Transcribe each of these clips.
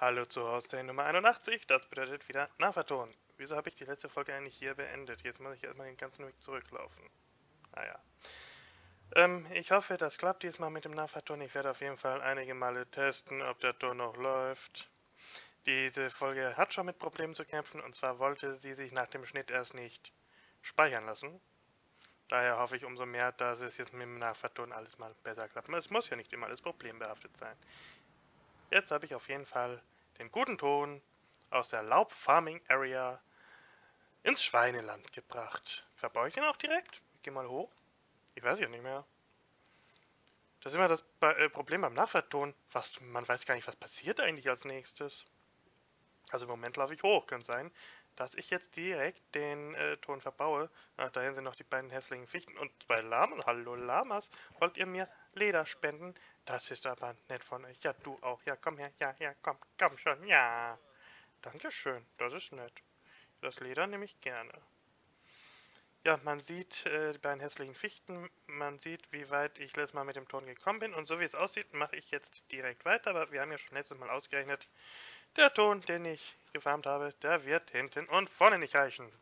Hallo zu Hause Nummer 81, das bedeutet wieder Nachverton. Wieso habe ich die letzte Folge eigentlich hier beendet? Jetzt muss ich erstmal den ganzen Weg zurücklaufen. Naja. Ähm, ich hoffe, das klappt diesmal mit dem Nachverton. Ich werde auf jeden Fall einige Male testen, ob der Ton noch läuft. Diese Folge hat schon mit Problemen zu kämpfen und zwar wollte sie sich nach dem Schnitt erst nicht speichern lassen. Daher hoffe ich umso mehr, dass es jetzt mit dem Nachverton alles mal besser klappt. Es muss ja nicht immer alles problembehaftet sein. Jetzt habe ich auf jeden Fall den guten Ton aus der Laub-Farming Area ins Schweineland gebracht. Verbaue ich den auch direkt? Ich gehe mal hoch. Ich weiß ja nicht mehr. Das ist immer das Problem beim Nachverton. Was, man weiß gar nicht, was passiert eigentlich als nächstes. Also im Moment laufe ich hoch. Könnte sein, dass ich jetzt direkt den äh, Ton verbaue. Ach, dahin sind noch die beiden hässlichen Fichten. Und zwei Lamas. Hallo Lamas. Wollt ihr mir Leder spenden? Das ist aber nett von euch. Ja, du auch. Ja, komm her. Ja, ja, komm. Komm schon. Ja. Dankeschön. Das ist nett. Das Leder nehme ich gerne. Ja, man sieht äh, die beiden hässlichen Fichten. Man sieht, wie weit ich letztes Mal mit dem Ton gekommen bin. Und so wie es aussieht, mache ich jetzt direkt weiter. Aber wir haben ja schon letztes Mal ausgerechnet, der Ton, den ich gefarmt habe, der wird hinten und vorne nicht reichen.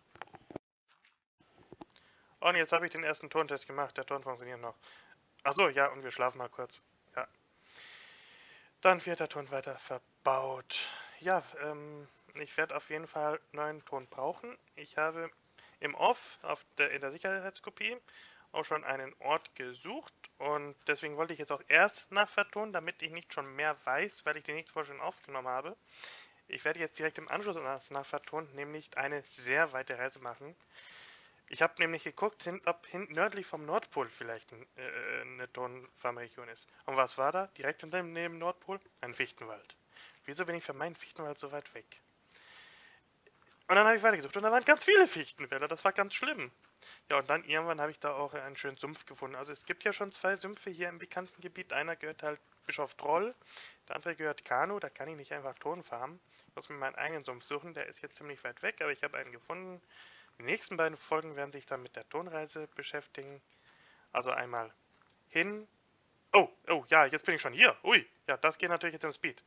Und jetzt habe ich den ersten Tontest gemacht. Der Ton funktioniert noch. Achso, ja, und wir schlafen mal kurz. Dann wird der Ton weiter verbaut. Ja, ähm, ich werde auf jeden Fall neuen Ton brauchen. Ich habe im Off auf der, in der Sicherheitskopie auch schon einen Ort gesucht und deswegen wollte ich jetzt auch erst nachvertonen, damit ich nicht schon mehr weiß, weil ich die nächste Folge schon aufgenommen habe. Ich werde jetzt direkt im Anschluss nachvertonen, nämlich eine sehr weite Reise machen. Ich habe nämlich geguckt, ob hinten nördlich vom Nordpol vielleicht ein, äh, eine Tonfarmregion ist. Und was war da? Direkt hinter dem neben Nordpol? Ein Fichtenwald. Wieso bin ich für meinen Fichtenwald so weit weg? Und dann habe ich weitergesucht und da waren ganz viele Fichtenwälder, das war ganz schlimm. Ja, und dann irgendwann habe ich da auch einen schönen Sumpf gefunden. Also es gibt ja schon zwei Sümpfe hier im bekannten Gebiet. Einer gehört halt Bischof Troll, der andere gehört Kanu, da kann ich nicht einfach Ton farmen. Ich muss mir meinen eigenen Sumpf suchen, der ist jetzt ziemlich weit weg, aber ich habe einen gefunden. Die nächsten beiden Folgen werden sich dann mit der Tonreise beschäftigen. Also einmal hin. Oh, oh, ja, jetzt bin ich schon hier. Ui, ja, das geht natürlich jetzt im Speed.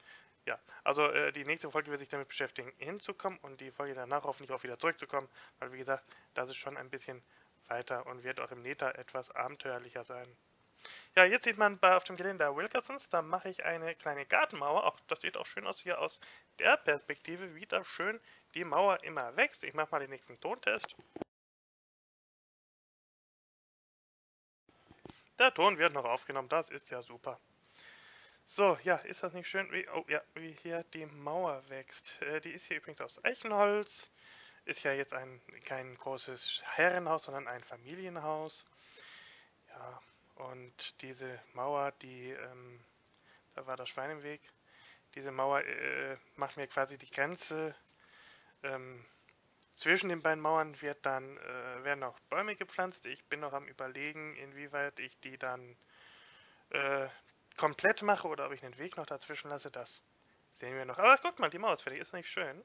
Ja, also äh, die nächste Folge wird sich damit beschäftigen, hinzukommen und die Folge danach hoffentlich auch wieder zurückzukommen, weil wie gesagt, das ist schon ein bisschen weiter und wird auch im Neta etwas abenteuerlicher sein. Ja, jetzt sieht man bei, auf dem Gelände der Wilkersons, da mache ich eine kleine Gartenmauer. Auch das sieht auch schön aus hier aus der Perspektive, wie da schön die Mauer immer wächst. Ich mache mal den nächsten Tontest. Der Ton wird noch aufgenommen, das ist ja super. So, ja, ist das nicht schön, wie, oh, ja, wie hier die Mauer wächst. Äh, die ist hier übrigens aus Eichenholz. Ist ja jetzt ein kein großes Herrenhaus, sondern ein Familienhaus. Ja, und diese Mauer, die, ähm, da war das Schwein im Weg. Diese Mauer äh, macht mir quasi die Grenze. Ähm, zwischen den beiden Mauern wird dann, äh, werden auch Bäume gepflanzt. Ich bin noch am überlegen, inwieweit ich die dann äh, komplett mache oder ob ich einen Weg noch dazwischen lasse, das sehen wir noch. Aber guck mal, die Maus fertig, ist nicht schön.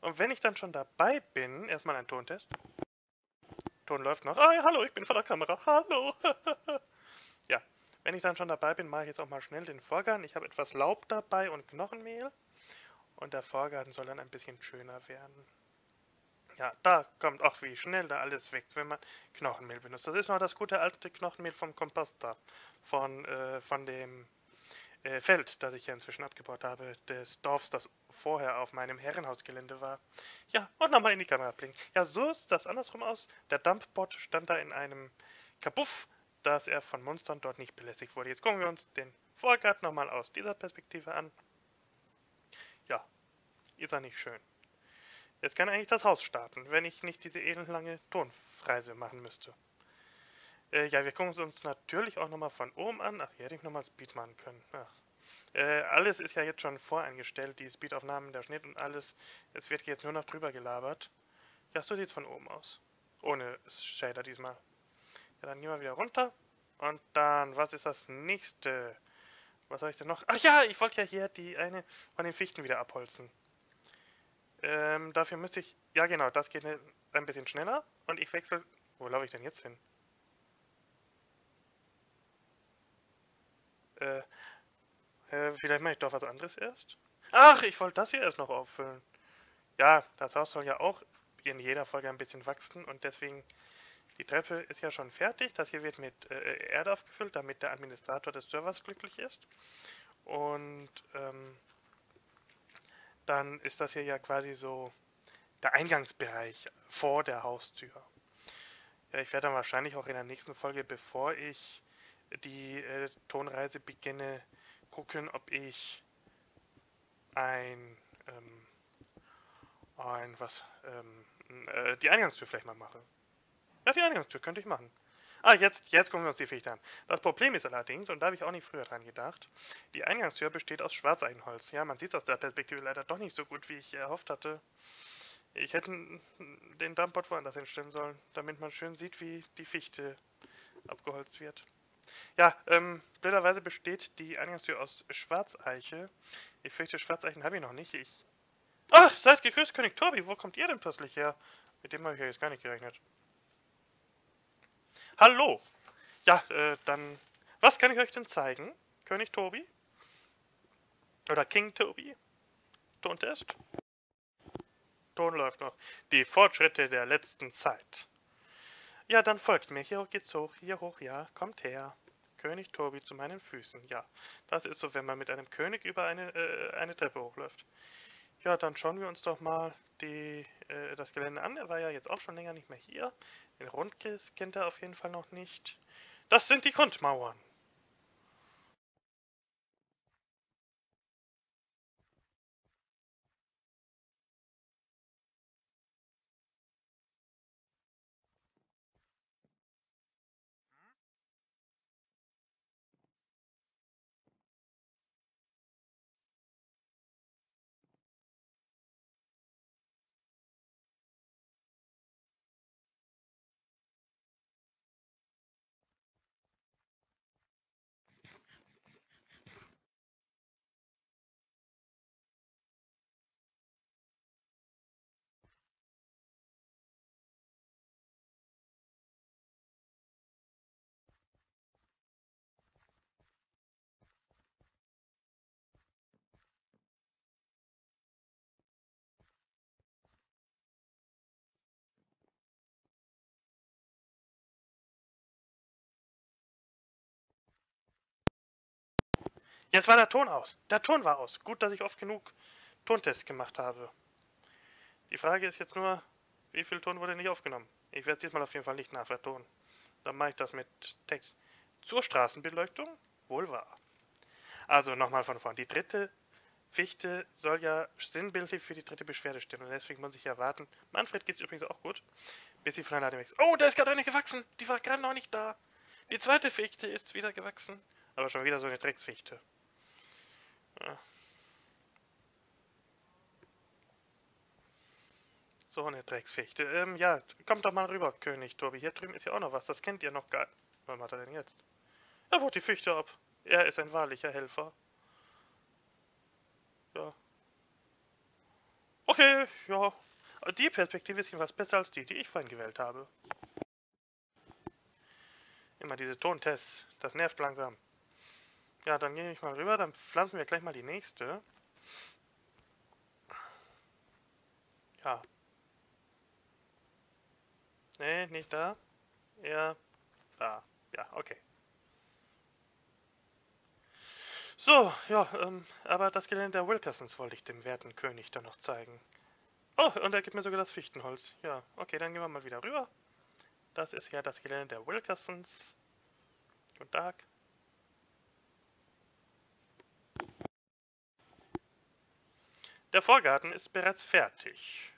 Und wenn ich dann schon dabei bin, erstmal ein Tontest. Ton läuft noch. Ah, hallo, ich bin vor der Kamera. Hallo. ja, wenn ich dann schon dabei bin, mache ich jetzt auch mal schnell den Vorgarten. Ich habe etwas Laub dabei und Knochenmehl. Und der Vorgarten soll dann ein bisschen schöner werden. Ja, da kommt auch wie schnell da alles wächst, wenn man Knochenmehl benutzt. Das ist noch das gute alte Knochenmehl vom Komposter, von, äh, von dem äh, Feld, das ich ja inzwischen abgebaut habe, des Dorfs, das vorher auf meinem Herrenhausgelände war. Ja, und nochmal in die Kamera blinken. Ja, so ist das andersrum aus. Der Dampfbot stand da in einem Kabuff, dass er von Monstern dort nicht belästigt wurde. Jetzt gucken wir uns den Vorgarten nochmal aus dieser Perspektive an. Ja, ist er nicht schön. Jetzt kann eigentlich das Haus starten, wenn ich nicht diese elendlange Tonreise machen müsste. Äh, ja, wir gucken uns natürlich auch nochmal von oben an. Ach, hier hätte ich nochmal Speed machen können. Ach. Äh, alles ist ja jetzt schon voreingestellt, die Speedaufnahmen, der Schnitt und alles. Es wird jetzt nur noch drüber gelabert. Ja, so sieht es von oben aus. Ohne Shader diesmal. Ja, dann gehen wir wieder runter. Und dann, was ist das nächste? Was soll ich denn noch? Ach ja, ich wollte ja hier die eine von den Fichten wieder abholzen. Ähm, dafür müsste ich... Ja genau, das geht ein bisschen schneller. Und ich wechsle... Wo laufe ich denn jetzt hin? Äh, äh, vielleicht mache ich doch was anderes erst. Ach, ich wollte das hier erst noch auffüllen. Ja, das Haus soll ja auch in jeder Folge ein bisschen wachsen und deswegen die Treppe ist ja schon fertig. Das hier wird mit äh, Erde aufgefüllt, damit der Administrator des Servers glücklich ist. Und ähm, dann ist das hier ja quasi so der Eingangsbereich vor der Haustür. Ja, ich werde dann wahrscheinlich auch in der nächsten Folge, bevor ich die äh, Tonreise beginne, gucken, ob ich ein, ähm, ein was, ähm, äh, die Eingangstür vielleicht mal mache. Ja, die Eingangstür könnte ich machen. Ah, jetzt, jetzt gucken wir uns die Fichte an. Das Problem ist allerdings, und da habe ich auch nicht früher dran gedacht, die Eingangstür besteht aus Schwarzeichenholz. Ja, man sieht es aus der Perspektive leider doch nicht so gut, wie ich erhofft hatte. Ich hätte den Dumppot woanders hinstellen sollen, damit man schön sieht, wie die Fichte abgeholzt wird. Ja, ähm, blöderweise besteht die Eingangstür aus Schwarzeiche. Ich fürchte, Schwarzeichen habe ich noch nicht. Ich. Ach, seid gegrüßt, König Tobi. Wo kommt ihr denn plötzlich her? Mit dem habe ich ja jetzt gar nicht gerechnet. Hallo! Ja, äh, dann. Was kann ich euch denn zeigen? König Tobi? Oder King Tobi? Tontest? Ton läuft noch. Die Fortschritte der letzten Zeit. Ja, dann folgt mir. Hier geht's hoch, hier hoch, ja. Kommt her. König Tobi zu meinen Füßen. Ja, das ist so, wenn man mit einem König über eine, äh, eine Treppe hochläuft. Ja, dann schauen wir uns doch mal die, äh, das Gelände an. Er war ja jetzt auch schon länger nicht mehr hier. Den Rundkreis kennt er auf jeden Fall noch nicht. Das sind die Grundmauern. Jetzt war der Ton aus. Der Ton war aus. Gut, dass ich oft genug Tontests gemacht habe. Die Frage ist jetzt nur, wie viel Ton wurde nicht aufgenommen? Ich werde es diesmal auf jeden Fall nicht nachvertonen. Dann mache ich das mit Text. Zur Straßenbeleuchtung? Wohl wahr. Also nochmal von vorn. Die dritte Fichte soll ja sinnbildlich für die dritte Beschwerde stehen. Und deswegen muss ich ja warten. Manfred geht es übrigens auch gut. Bis sie von alleine wächst. Oh, da ist gerade eine gewachsen. Die war gerade noch nicht da. Die zweite Fichte ist wieder gewachsen. Aber schon wieder so eine Drecksfichte. So eine Drecksfichte. Ähm, ja, kommt doch mal rüber, König Tobi. Hier drüben ist ja auch noch was. Das kennt ihr noch gar nicht. Was macht er denn jetzt? Er wurde die Fichte ab. Er ist ein wahrlicher Helfer. Ja. Okay, ja. Die Perspektive ist jedenfalls besser als die, die ich vorhin gewählt habe. Immer diese Tontests. Das nervt langsam. Ja, dann gehe ich mal rüber, dann pflanzen wir gleich mal die nächste. Ja. Nee, nicht da. Ja, da. Ja, okay. So, ja, ähm, aber das Gelände der Wilkersons wollte ich dem werten König dann noch zeigen. Oh, und er gibt mir sogar das Fichtenholz. Ja, okay, dann gehen wir mal wieder rüber. Das ist ja das Gelände der Wilkersons. Guten Tag. Der Vorgarten ist bereits fertig.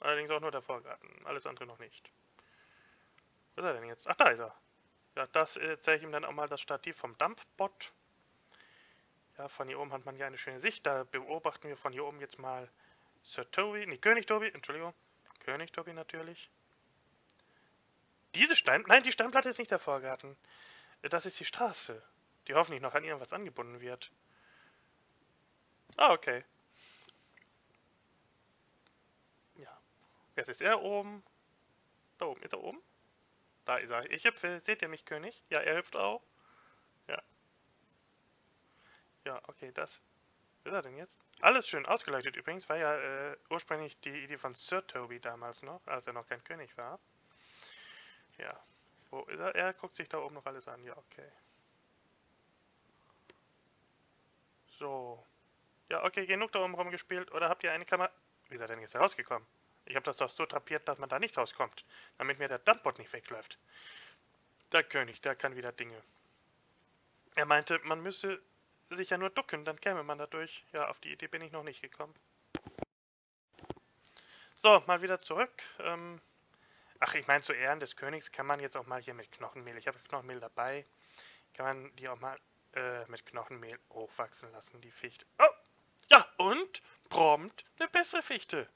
Allerdings auch nur der Vorgarten, alles andere noch nicht. Was ist er denn jetzt? Ach, da ist er. Ja, das zeige ich ihm dann auch mal das Stativ vom Dumppot. Ja, von hier oben hat man ja eine schöne Sicht. Da beobachten wir von hier oben jetzt mal Sir Toby, nee, König Toby, Entschuldigung. König Toby natürlich. Diese Stein... Nein, die Steinplatte ist nicht der Vorgarten. Das ist die Straße, die hoffentlich noch an irgendwas angebunden wird. Ah, okay. Jetzt ist er oben. Da oben. Ist er oben? Da ist er. Ich hüpfe. Seht ihr mich, König? Ja, er hüpft auch. Ja. Ja, okay, das. ist er denn jetzt? Alles schön ausgeleuchtet übrigens, war ja äh, ursprünglich die Idee von Sir Toby damals noch, als er noch kein König war. Ja. Wo ist er? Er guckt sich da oben noch alles an. Ja, okay. So. Ja, okay, genug da oben rumgespielt. Oder habt ihr eine Kamera... Wie ist er denn jetzt rausgekommen? Ich habe das doch so trapiert, dass man da nicht rauskommt. Damit mir der Dumpbot nicht wegläuft. Der König, der kann wieder Dinge. Er meinte, man müsse sich ja nur ducken, dann käme man da durch. Ja, auf die Idee bin ich noch nicht gekommen. So, mal wieder zurück. Ähm, ach, ich meine, zu Ehren des Königs kann man jetzt auch mal hier mit Knochenmehl, ich habe Knochenmehl dabei, kann man die auch mal äh, mit Knochenmehl hochwachsen lassen, die Fichte. Oh, ja, und prompt eine bessere Fichte.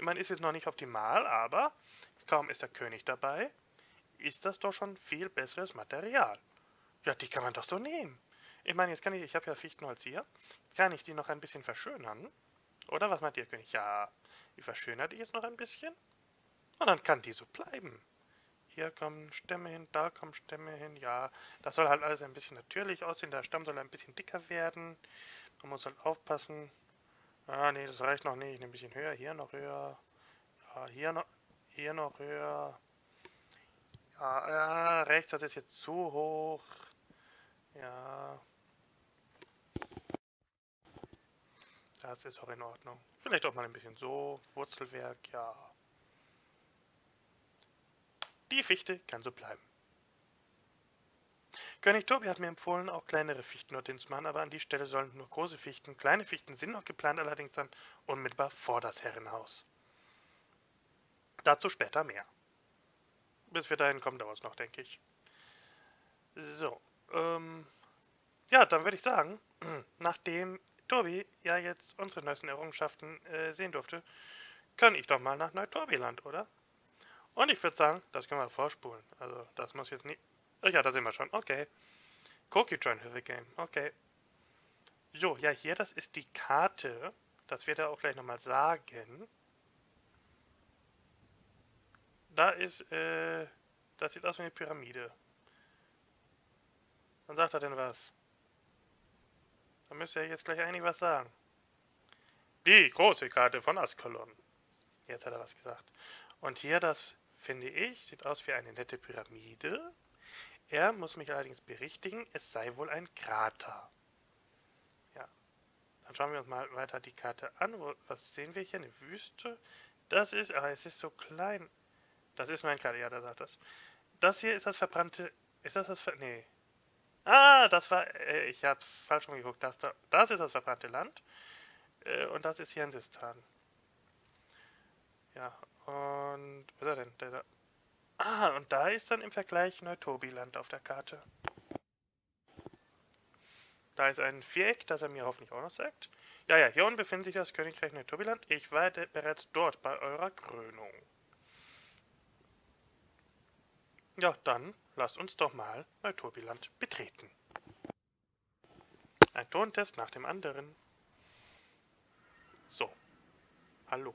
Ich meine, ist jetzt noch nicht optimal, aber kaum ist der König dabei, ist das doch schon viel besseres Material. Ja, die kann man doch so nehmen. Ich meine, jetzt kann ich, ich habe ja Fichtenholz hier, kann ich die noch ein bisschen verschönern? Oder was meint ihr, König? Ja, ich verschönere die jetzt noch ein bisschen. Und dann kann die so bleiben. Hier kommen Stämme hin, da kommen Stämme hin. Ja, das soll halt alles ein bisschen natürlich aussehen. Der Stamm soll ein bisschen dicker werden. Man muss halt aufpassen, Ah, nee, das reicht noch nicht. Ich nehme ein bisschen höher. Hier noch höher. Ja, hier noch, hier noch höher. Ja, ja, rechts, das ist jetzt zu hoch. Ja. Das ist auch in Ordnung. Vielleicht auch mal ein bisschen so. Wurzelwerk, ja. Die Fichte kann so bleiben. König Tobi hat mir empfohlen, auch kleinere Fichten dorthin zu machen, aber an die Stelle sollen nur große Fichten. Kleine Fichten sind noch geplant, allerdings dann unmittelbar vor das Herrenhaus. Dazu später mehr. Bis wir dahin kommen, dauert es noch, denke ich. So, ähm, ja, dann würde ich sagen, nachdem Tobi ja jetzt unsere neuesten Errungenschaften äh, sehen durfte, kann ich doch mal nach Neutorbiland, oder? Und ich würde sagen, das können wir vorspulen. Also, das muss jetzt nicht ja, da sind wir schon. Okay. Cookie Join the Game. Okay. So, ja, hier, das ist die Karte. Das wird er auch gleich nochmal sagen. Da ist, äh, das sieht aus wie eine Pyramide. Wann sagt er denn was? Da müsste er jetzt gleich eigentlich was sagen. Die große Karte von Askalon. Jetzt hat er was gesagt. Und hier, das finde ich, sieht aus wie eine nette Pyramide. Er muss mich allerdings berichtigen, es sei wohl ein Krater. Ja, dann schauen wir uns mal weiter die Karte an. was sehen wir hier? Eine Wüste? Das ist, aber es ist so klein. Das ist mein Krater, ja, da sagt das. Das hier ist das verbrannte, ist das das, Ver nee. Ah, das war, äh, ich habe falsch rumgeguckt. Das, da, das ist das verbrannte Land. Äh, und das ist Jensistan. Ja, und, was ist er denn? Der, Ah, und da ist dann im Vergleich Neutobiland auf der Karte. Da ist ein Viereck, das er mir hoffentlich auch noch sagt. Ja, ja, hier unten befindet sich das Königreich Neutobiland. Ich war bereits dort bei eurer Krönung. Ja, dann lasst uns doch mal Neutobiland betreten. Ein Tontest nach dem anderen. So. Hallo.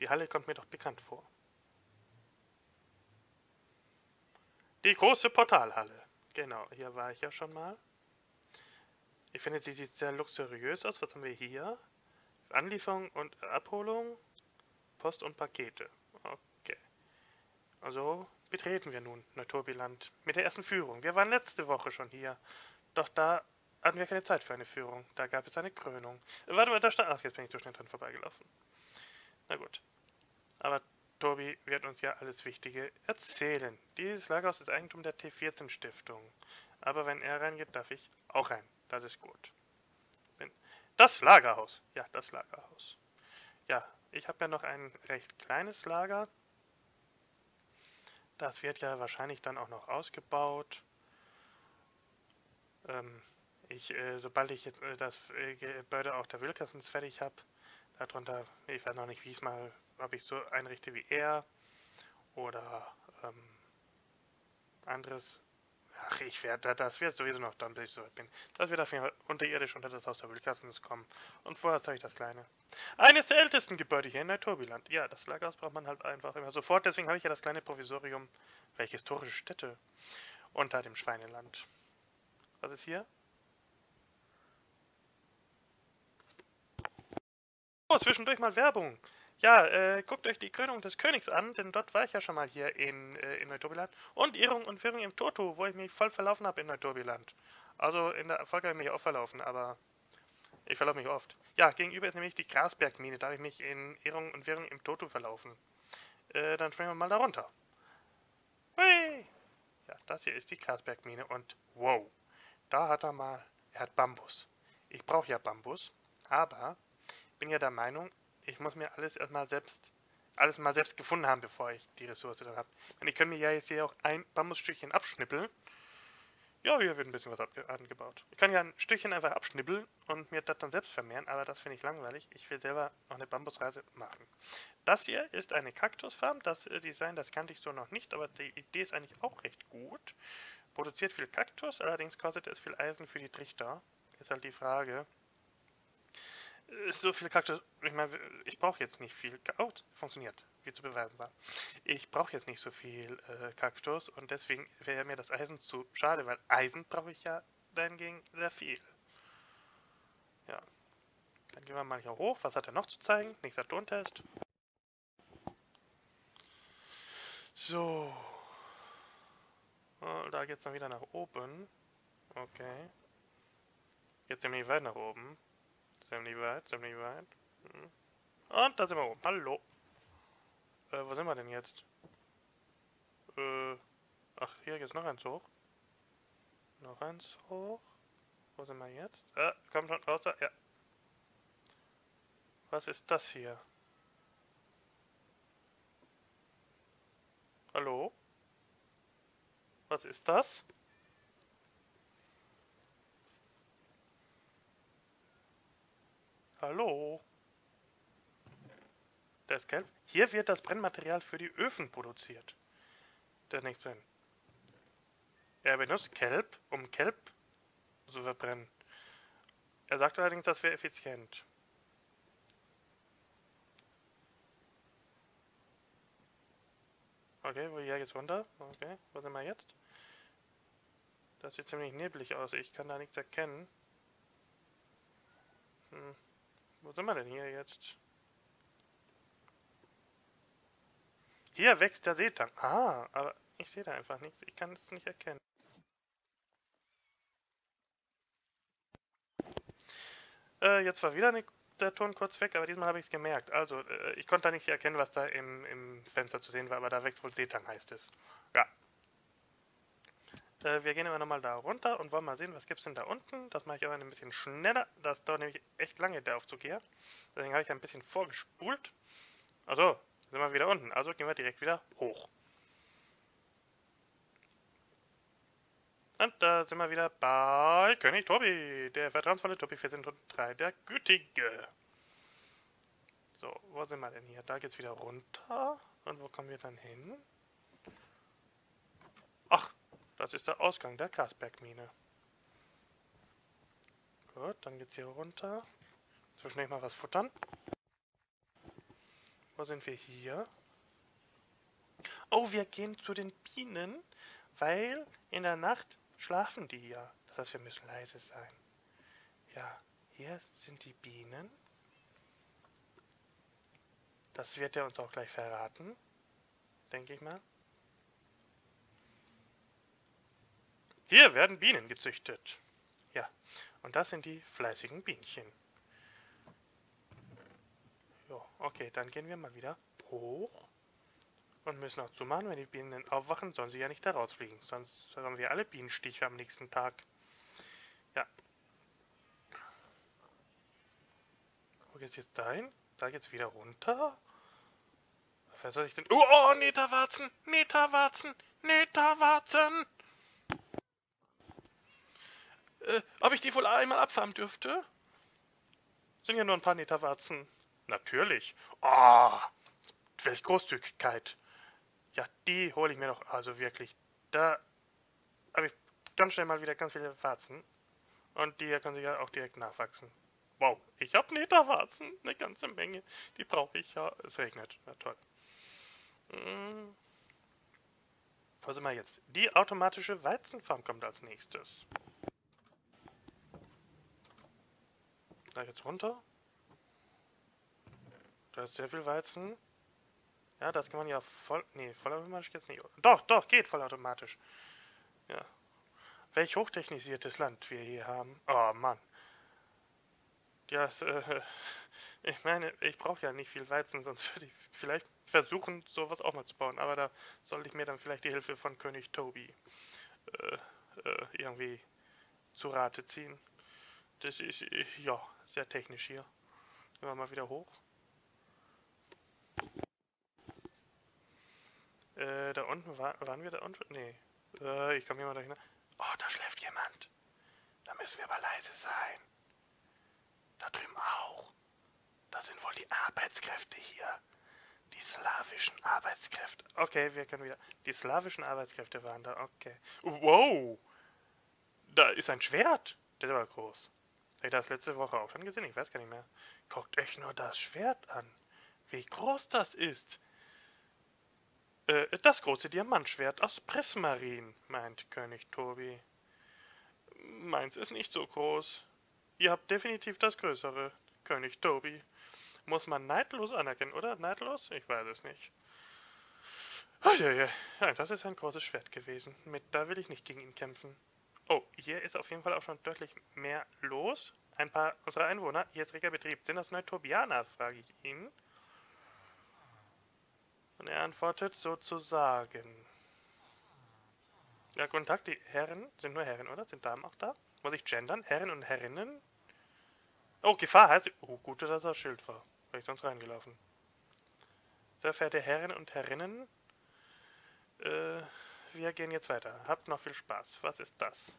Die Halle kommt mir doch bekannt vor. Die große Portalhalle. Genau, hier war ich ja schon mal. Ich finde, sie sieht sehr luxuriös aus. Was haben wir hier? Anlieferung und Abholung, Post und Pakete. Okay. Also betreten wir nun Naturbiland mit der ersten Führung. Wir waren letzte Woche schon hier. Doch da hatten wir keine Zeit für eine Führung. Da gab es eine Krönung. Warte mal, da stand... Ach, jetzt bin ich zu schnell dran vorbeigelaufen. Na gut. Aber Tobi wird uns ja alles Wichtige erzählen. Dieses Lagerhaus ist Eigentum der T14 Stiftung. Aber wenn er reingeht, darf ich auch rein. Das ist gut. Das Lagerhaus. Ja, das Lagerhaus. Ja, ich habe ja noch ein recht kleines Lager. Das wird ja wahrscheinlich dann auch noch ausgebaut. Ähm, ich, äh, sobald ich jetzt äh, das äh, Gebäude auch der Wilkersons fertig habe, darunter, ich weiß noch nicht, wie ich es mal, ob ich so einrichte wie er oder ähm, anderes. Ach, ich werde, das wird sowieso noch dann, bis ich so weit bin. Das wird auf jeden Fall unterirdisch unter das Haus der Wildkassens kommen. Und vorher zeige ich das kleine. Eines der ältesten Gebäude hier in Naturbiland. Ja, das Lagerhaus braucht man halt einfach immer sofort. Deswegen habe ich ja das kleine Provisorium, welche historische Stätte unter dem Schweineland. Was ist hier? Oh, zwischendurch mal Werbung. Ja, äh, guckt euch die Krönung des Königs an, denn dort war ich ja schon mal hier in, äh, in Neuturbiland. Und Irrung und Wirrung im Toto, wo ich mich voll verlaufen habe in Neuturbiland. Also in der Folge habe ich mich auch verlaufen, aber ich verlaufe mich oft. Ja, gegenüber ist nämlich die Grasbergmine, da habe ich mich in Irrung und Wirrung im Toto verlaufen. Äh, dann springen wir mal da runter. Hui! Ja, das hier ist die Grasbergmine und wow, da hat er mal, er hat Bambus. Ich brauche ja Bambus, aber bin ja der Meinung, ich muss mir alles erstmal selbst, alles mal selbst gefunden haben, bevor ich die Ressource dann habe. Und ich kann mir ja jetzt hier auch ein Bambusstückchen abschnippeln. Ja, hier wird ein bisschen was angebaut. Ich kann ja ein Stückchen einfach abschnippeln und mir das dann selbst vermehren, aber das finde ich langweilig. Ich will selber noch eine Bambusreise machen. Das hier ist eine Kaktusfarm. Das äh, Design, das kannte ich so noch nicht, aber die Idee ist eigentlich auch recht gut. Produziert viel Kaktus, allerdings kostet es viel Eisen für die Trichter. Ist halt die Frage, so viele Charaktere, ich meine, ich brauche jetzt nicht viel. Oh, funktioniert, wie zu beweisen war. Ich brauche jetzt nicht so viel äh, Kaktus und deswegen wäre mir das Eisen zu schade, weil Eisen brauche ich ja dahingegen sehr viel. Ja. Dann gehen wir mal hier hoch. Was hat er noch zu zeigen? Nächster Tontest. So. Oh, da geht es dann wieder nach oben. Okay. Jetzt ziemlich weit nach oben. Ziemlich weit, ziemlich weit. Hm. Und da sind wir oben. Hallo. Äh, wo sind wir denn jetzt? Äh, ach, hier geht's noch eins hoch. Noch eins hoch. Wo sind wir jetzt? Äh, kommt schon raus da. Ja. Was ist das hier? Hallo? Was ist das? Hallo? Der ist gelb. Hier wird das Brennmaterial für die Öfen produziert. Der ist nicht drin. Er benutzt Kelp, um Kelp zu verbrennen. Er sagt allerdings, das wäre effizient. Okay, wo hier geht's runter? Okay, wo sind wir jetzt? Das sieht ziemlich neblig aus. Ich kann da nichts erkennen. Hm. Wo sind wir denn hier jetzt? Hier wächst der Seetang. Ah, aber ich sehe da einfach nichts. Ich kann es nicht erkennen. Äh, jetzt war wieder eine, der Ton kurz weg, aber diesmal habe ich es gemerkt. Also, äh, ich konnte da nicht erkennen, was da im, im Fenster zu sehen war, aber da wächst wohl Seetang, heißt es. Ja, äh, wir gehen immer nochmal da runter und wollen mal sehen, was gibt es denn da unten. Das mache ich aber ein bisschen schneller. Das dauert nämlich echt lange, der Aufzug hier. Deswegen habe ich ein bisschen vorgespult. Also, sind wir wieder unten. Also gehen wir direkt wieder hoch. Und da sind wir wieder bei König Tobi, der vertrauensvolle Tobi 1403, der Gütige. So, wo sind wir denn hier? Da geht's wieder runter. Und wo kommen wir dann hin? Ach, das ist der Ausgang der Kasbergmine. Gut, dann geht's hier runter. Zwischendurch mal was futtern. Wo sind wir hier? Oh, wir gehen zu den Bienen, weil in der Nacht schlafen die ja. Das heißt, wir müssen leise sein. Ja, hier sind die Bienen. Das wird er uns auch gleich verraten, denke ich mal. Hier werden Bienen gezüchtet. Ja, und das sind die fleißigen Bienchen. Jo, okay, dann gehen wir mal wieder hoch und müssen auch zumachen, wenn die Bienen aufwachen, sollen sie ja nicht da rausfliegen. Sonst haben wir alle Bienenstiche am nächsten Tag. Ja. Wo geht's jetzt dahin? Da geht's wieder runter. Was soll ich denn? Oh, oh Netawarzen! Netawarzen! Netawarzen! Äh, ob ich die wohl einmal abfarmen dürfte? Sind ja nur ein paar Netterwarzen. Natürlich. Oh, welch Großzügigkeit. Ja, die hole ich mir doch. Also wirklich. Da habe ich ganz schnell mal wieder ganz viele Warzen. Und die können sich ja auch direkt nachwachsen. Wow, ich habe Netterwarzen. Eine ganze Menge. Die brauche ich ja. Es regnet. Ja, toll. Hm. Wo sind jetzt? Die automatische Weizenfarm kommt als nächstes. Da jetzt runter. da ist sehr viel Weizen. Ja, das kann man ja voll... Nee, vollautomatisch jetzt nicht. Doch, doch, geht vollautomatisch. Ja. Welch hochtechnisiertes Land wir hier haben. Oh, Mann. Ja, äh, ich meine, ich brauche ja nicht viel Weizen, sonst würde ich vielleicht versuchen, sowas auch mal zu bauen. Aber da sollte ich mir dann vielleicht die Hilfe von König Tobi äh, äh, irgendwie zu Rate ziehen. Das ist, äh, ja, sehr technisch hier. Gehen wir mal wieder hoch. Äh, da unten, war, waren wir da unten? Nee. Äh, ich komme hier mal dahin. Oh, da schläft jemand. Da müssen wir aber leise sein. Da drüben auch. Das sind wohl die Arbeitskräfte hier. Die slawischen Arbeitskräfte. Okay, wir können wieder. Die slawischen Arbeitskräfte waren da. Okay. Wow! Da ist ein Schwert. Der war groß. Habe ich das letzte Woche auch schon gesehen? Ich weiß gar nicht mehr. Guckt euch nur das Schwert an. Wie groß das ist. Äh, das große Diamantschwert aus Prismarin, meint König Tobi. Meins ist nicht so groß. Ihr habt definitiv das größere, König Tobi. Muss man neidlos anerkennen, oder? Neidlos? Ich weiß es nicht. Oh, ja, ja. das ist ein großes Schwert gewesen. Mit da will ich nicht gegen ihn kämpfen. Oh, hier ist auf jeden Fall auch schon deutlich mehr los. Ein paar unserer Einwohner, hier ist reger Betrieb. Sind das Neutobianer, frage ich ihn. Und er antwortet sozusagen. Ja, guten Tag, die Herren sind nur Herren, oder? Sind Damen auch da? Muss ich gendern? Herren und Herrinnen? Oh, Gefahr heißt... Oh, gut, dass das Schild war. Wäre ich sonst reingelaufen. Sehr verehrte Herren und Herrinnen, äh, wir gehen jetzt weiter. Habt noch viel Spaß. Was ist das?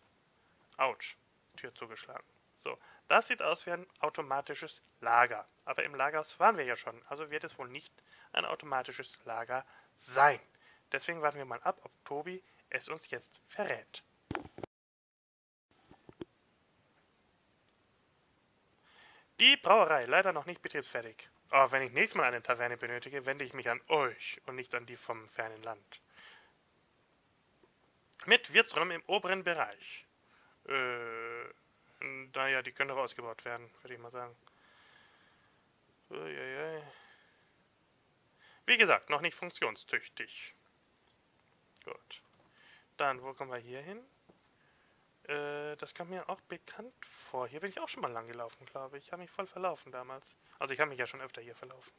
Autsch. Tür zugeschlagen. So, das sieht aus wie ein automatisches Lager. Aber im Lagerhaus waren wir ja schon, also wird es wohl nicht ein automatisches Lager sein. Deswegen warten wir mal ab, ob Tobi es uns jetzt verrät. Die Brauerei, leider noch nicht betriebsfertig. Aber wenn ich nächstes Mal eine Taverne benötige, wende ich mich an euch und nicht an die vom fernen Land. Mit Wirtsräumen im oberen Bereich. Äh, naja, die können doch ausgebaut werden, würde ich mal sagen. Uiuiui. Wie gesagt, noch nicht funktionstüchtig. Gut. Dann, wo kommen wir hier hin? Äh, das kam mir auch bekannt vor. Hier bin ich auch schon mal lang gelaufen, glaube ich. Ich habe mich voll verlaufen damals. Also ich habe mich ja schon öfter hier verlaufen.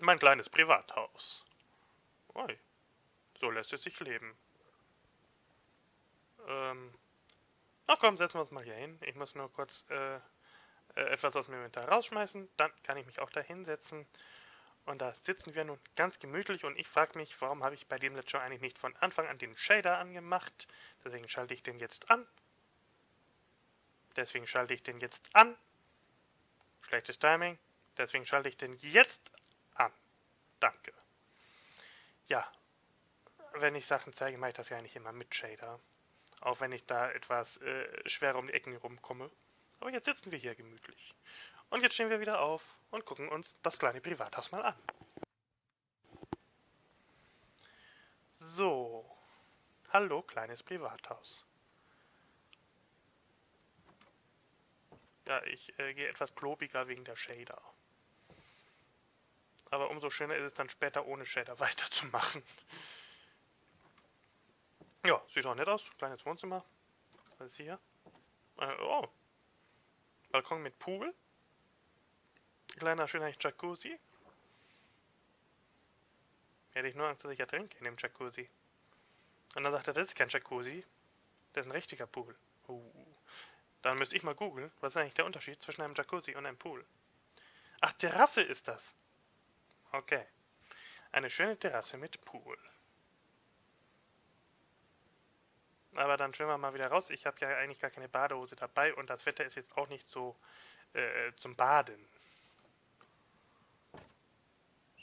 Mein kleines Privathaus. Ui. So lässt es sich leben. Ähm, Ach komm, setzen wir uns mal hier hin. Ich muss nur kurz äh, äh, etwas aus dem Inventar rausschmeißen. Dann kann ich mich auch da hinsetzen. Und da sitzen wir nun ganz gemütlich und ich frage mich, warum habe ich bei dem Let's Show eigentlich nicht von Anfang an den Shader angemacht. Deswegen schalte ich den jetzt an. Deswegen schalte ich den jetzt an. Schlechtes Timing. Deswegen schalte ich den jetzt an. Danke. Ja, wenn ich Sachen zeige, mache ich das ja nicht immer mit Shader. Auch wenn ich da etwas äh, schwerer um die Ecken rumkomme. Aber jetzt sitzen wir hier gemütlich. Und jetzt stehen wir wieder auf und gucken uns das kleine Privathaus mal an. So. Hallo, kleines Privathaus. Ja, ich äh, gehe etwas klobiger wegen der Shader. Aber umso schöner ist es dann später ohne Shader weiterzumachen. Ja, sieht auch nett aus. Kleines Wohnzimmer. Was ist hier? Äh, oh. Balkon mit Pool. Kleiner schöner Jacuzzi. Hätte ich nur Angst, dass ich ertrinke in dem Jacuzzi. Und dann sagt er, das ist kein Jacuzzi. Das ist ein richtiger Pool. Uh. Dann müsste ich mal googeln, was ist eigentlich der Unterschied zwischen einem Jacuzzi und einem Pool. Ach, Terrasse ist das. Okay. Eine schöne Terrasse mit Pool. Aber dann schwimmen wir mal wieder raus. Ich habe ja eigentlich gar keine Badehose dabei und das Wetter ist jetzt auch nicht so äh, zum Baden.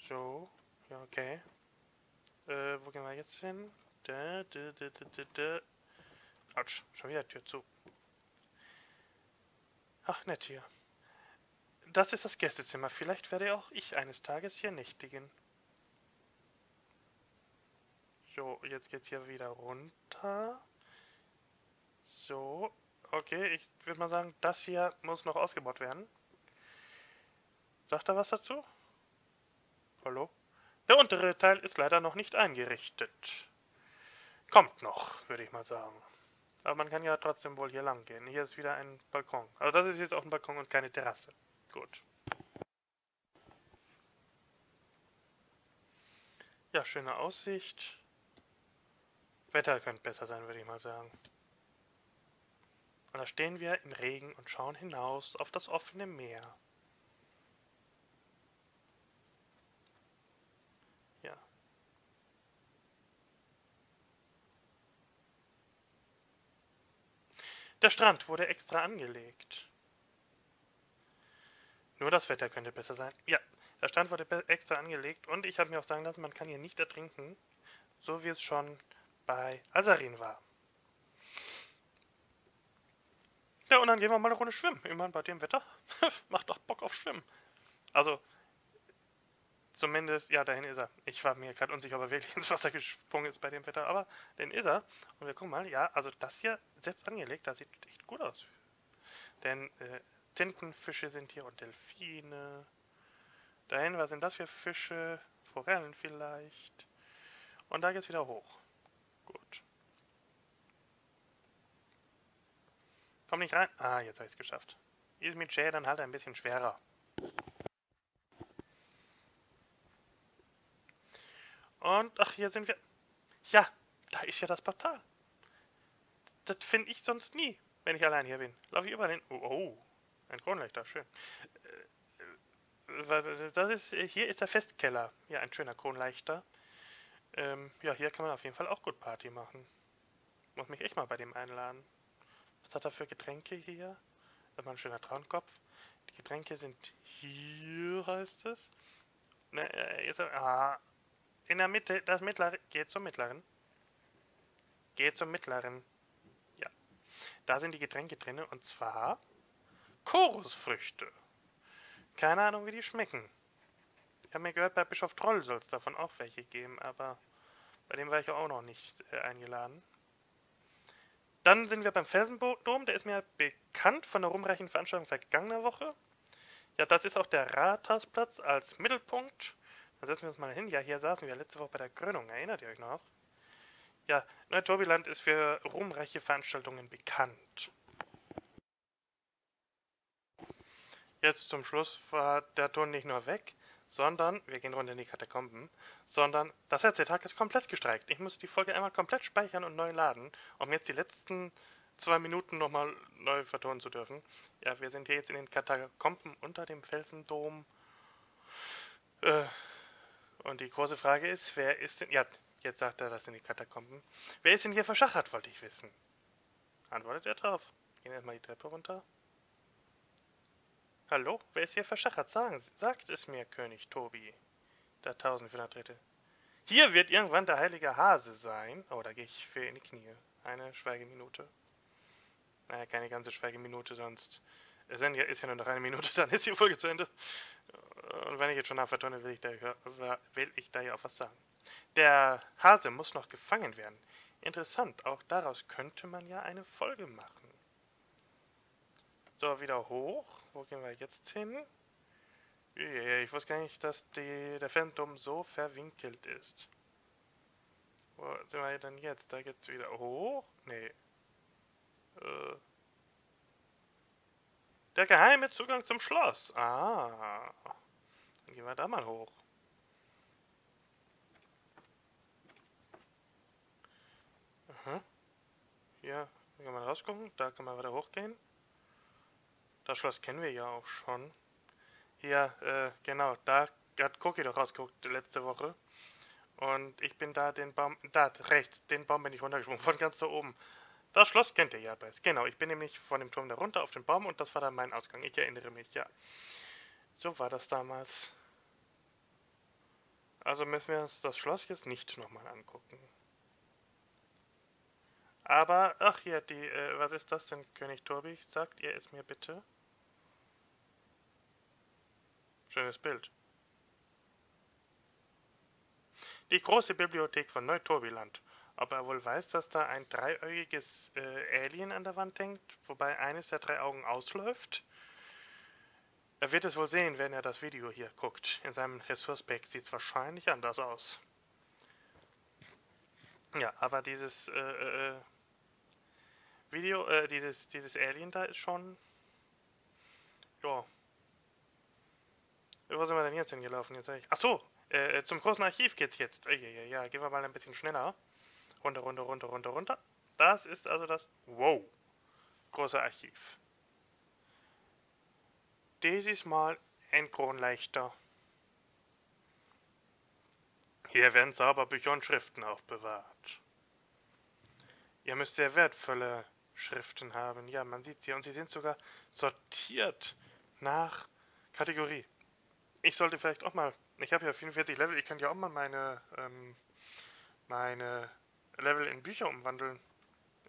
So, ja, okay. Äh, wo gehen wir jetzt hin? Da, da, da, da, da, da. Autsch, schon wieder Tür zu. Ach, nett hier. Das ist das Gästezimmer. Vielleicht werde auch ich eines Tages hier nächtigen. So, jetzt geht's hier wieder runter. So, okay, ich würde mal sagen, das hier muss noch ausgebaut werden. Sagt er was dazu? Hallo? Der untere Teil ist leider noch nicht eingerichtet. Kommt noch, würde ich mal sagen. Aber man kann ja trotzdem wohl hier lang gehen. Hier ist wieder ein Balkon. Also das ist jetzt auch ein Balkon und keine Terrasse. Gut. Ja, schöne Aussicht. Wetter könnte besser sein, würde ich mal sagen. Und da stehen wir im Regen und schauen hinaus auf das offene Meer. Ja. Der Strand wurde extra angelegt. Nur das Wetter könnte besser sein. Ja, der Strand wurde extra angelegt und ich habe mir auch sagen lassen, man kann hier nicht ertrinken, so wie es schon bei Azarin war. Ja, und dann gehen wir mal eine Runde schwimmen. Immerhin bei dem Wetter. Macht doch Bock auf Schwimmen. Also, zumindest, ja, dahin ist er. Ich war mir gerade unsicher, ob er wirklich ins Wasser gesprungen ist bei dem Wetter, aber den ist er. Und wir gucken mal, ja, also das hier selbst angelegt, das sieht echt gut aus. Denn äh, Tintenfische sind hier und Delfine. Dahin, was sind das für Fische? Forellen vielleicht. Und da geht's wieder hoch. Gut. Komm nicht rein. Ah, jetzt habe ich es geschafft. Ist mit dann halt ein bisschen schwerer. Und, ach, hier sind wir. Ja, da ist ja das Portal. Das finde ich sonst nie, wenn ich allein hier bin. Laufe ich überall hin. Oh, oh ein Kronleuchter, schön. Äh, äh, das ist, hier ist der Festkeller. Ja, ein schöner Kronleuchter. Ähm, ja, hier kann man auf jeden Fall auch gut Party machen. Muss mich echt mal bei dem einladen. Was hat er für Getränke hier? Das war ein schöner Traunkopf. Die Getränke sind hier, heißt es. Ne, äh, jetzt, ah, in der Mitte, das mittlere, geht zum mittleren. Geht zum mittleren. Ja. Da sind die Getränke drin und zwar Chorusfrüchte. Keine Ahnung, wie die schmecken. Ich habe mir gehört, bei Bischof Troll soll es davon auch welche geben, aber bei dem war ich auch noch nicht äh, eingeladen. Dann sind wir beim Felsendom, der ist mir bekannt von der rumreichenden Veranstaltung vergangener Woche. Ja, das ist auch der Rathausplatz als Mittelpunkt. Dann setzen wir uns mal hin. Ja, hier saßen wir letzte Woche bei der Krönung, erinnert ihr euch noch? Ja, Neutobiland ist für ruhmreiche Veranstaltungen bekannt. Jetzt zum Schluss war der Ton nicht nur weg, sondern, wir gehen runter in die Katakomben, sondern das RC-Tag ist komplett gestreikt. Ich muss die Folge einmal komplett speichern und neu laden, um jetzt die letzten zwei Minuten nochmal neu vertonen zu dürfen. Ja, wir sind hier jetzt in den Katakomben unter dem Felsendom. Äh, und die große Frage ist, wer ist denn... Ja, jetzt sagt er das in die Katakomben. Wer ist denn hier verschachert, wollte ich wissen. Antwortet er drauf. Gehen erstmal die Treppe runter. Hallo, wer ist hier verschachert? Sagen, sagt es mir, König Tobi. Der Tausendfindertritte. Hier wird irgendwann der heilige Hase sein. Oh, da gehe ich für in die Knie. Eine Schweigeminute. Naja, keine ganze Schweigeminute, sonst ist ja nur noch eine Minute, dann ist die Folge zu Ende. Und wenn ich jetzt schon nachvertone, will will ich da ja auch was sagen. Der Hase muss noch gefangen werden. Interessant, auch daraus könnte man ja eine Folge machen. So, wieder hoch. Wo gehen wir jetzt hin? Ich wusste gar nicht, dass die, der Phantom so verwinkelt ist. Wo sind wir denn jetzt? Da geht's wieder hoch? Nee. Äh. Der geheime Zugang zum Schloss. Ah. Dann gehen wir da mal hoch. Aha. Hier, kann man rausgucken. Da kann man wieder hochgehen. Das Schloss kennen wir ja auch schon. Hier, äh, genau, da hat Cookie doch rausgeguckt letzte Woche. Und ich bin da den Baum, da rechts, den Baum bin ich runtergesprungen, von ganz da oben. Das Schloss kennt ihr ja bereits. Genau, ich bin nämlich von dem Turm da runter auf den Baum und das war dann mein Ausgang. Ich erinnere mich, ja. So war das damals. Also müssen wir uns das Schloss jetzt nicht nochmal angucken. Aber, ach hier, die, äh, was ist das denn, König Torbi? Sagt ihr es mir bitte? Schönes Bild. Die große Bibliothek von Neutorbiland. Ob er wohl weiß, dass da ein dreieugiges äh, Alien an der Wand hängt, wobei eines der drei Augen ausläuft? Er wird es wohl sehen, wenn er das Video hier guckt. In seinem Ressource-Pack sieht es wahrscheinlich anders aus. Ja, aber dieses äh, äh, Video, äh, dieses, dieses Alien da ist schon... Ja. Wo sind wir denn jetzt hingelaufen? Jetzt ich, ach so, äh, äh, zum großen Archiv geht's jetzt. Ja, ja, ja, gehen wir mal ein bisschen schneller. Runter, runter, runter, runter, runter. Das ist also das... Wow. Große Archiv. Dieses Mal ein leichter. Hier werden Zauberbücher und Schriften aufbewahrt. Ihr müsst sehr wertvolle Schriften haben. Ja, man sieht sie. Und sie sind sogar sortiert nach Kategorie. Ich sollte vielleicht auch mal... Ich habe ja 44 Level. Ich könnte ja auch mal meine, ähm, meine Level in Bücher umwandeln.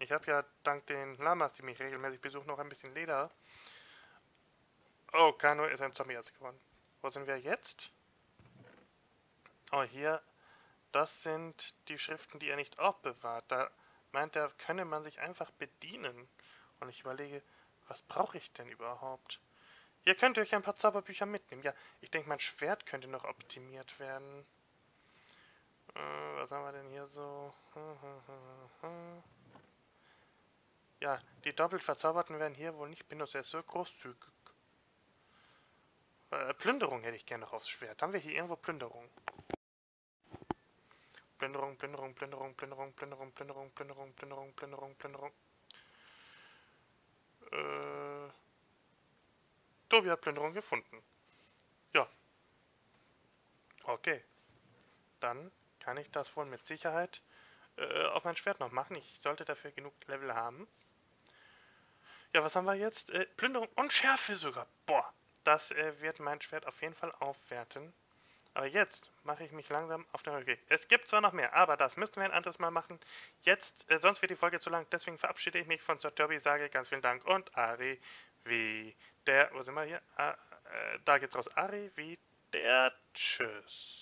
Ich habe ja dank den Lamas, die mich regelmäßig besuchen, noch ein bisschen Leder. Oh, Kano ist ein Zombie geworden. Wo sind wir jetzt? Oh, hier. Das sind die Schriften, die er nicht aufbewahrt. Da meint er, könne man sich einfach bedienen. Und ich überlege, was brauche ich denn überhaupt? Ihr könnt euch ein paar Zauberbücher mitnehmen. Ja, ich denke, mein Schwert könnte noch optimiert werden. Äh, was haben wir denn hier so? Ja, die doppelt verzauberten werden hier wohl nicht benutzt. Er ist so großzügig. Äh, Plünderung hätte ich gerne noch aufs Schwert. Haben wir hier irgendwo Plünderung? Plünderung, Plünderung, Plünderung, Plünderung, Plünderung, Plünderung, Plünderung, Plünderung, Plünderung, Plünderung. Äh, Tobi hat Plünderung gefunden. Ja. Okay. Dann kann ich das wohl mit Sicherheit äh, auf mein Schwert noch machen. Ich sollte dafür genug Level haben. Ja, was haben wir jetzt? Äh, Plünderung und Schärfe sogar. Boah, das äh, wird mein Schwert auf jeden Fall aufwerten. Aber jetzt mache ich mich langsam auf den Rückweg. Es gibt zwar noch mehr, aber das müssten wir ein anderes Mal machen. Jetzt, äh, sonst wird die Folge zu lang. Deswegen verabschiede ich mich von Sir Derby, sage ganz vielen Dank und Ari wie der, wo sind wir hier? Ah, äh, da geht's raus. Ari wie der Tschüss.